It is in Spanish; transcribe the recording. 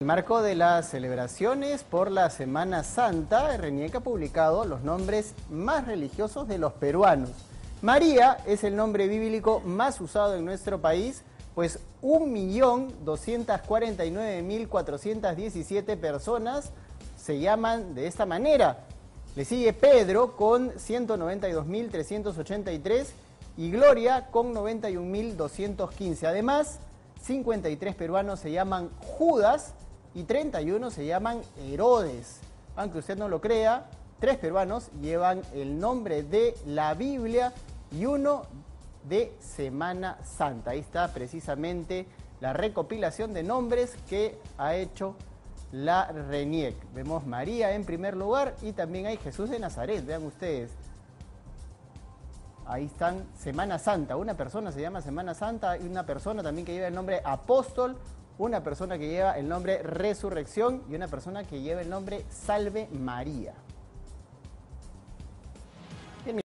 En el marco de las celebraciones por la Semana Santa, RENIEC ha publicado los nombres más religiosos de los peruanos. María es el nombre bíblico más usado en nuestro país, pues 1.249.417 personas se llaman de esta manera. Le sigue Pedro con 192.383 y Gloria con 91.215. Además, 53 peruanos se llaman Judas y 31 se llaman Herodes. Aunque usted no lo crea, tres peruanos llevan el nombre de la Biblia y uno de Semana Santa. Ahí está precisamente la recopilación de nombres que ha hecho la RENIEC. Vemos María en primer lugar y también hay Jesús de Nazaret, vean ustedes. Ahí están Semana Santa, una persona se llama Semana Santa y una persona también que lleva el nombre Apóstol, una persona que lleva el nombre Resurrección y una persona que lleva el nombre Salve María.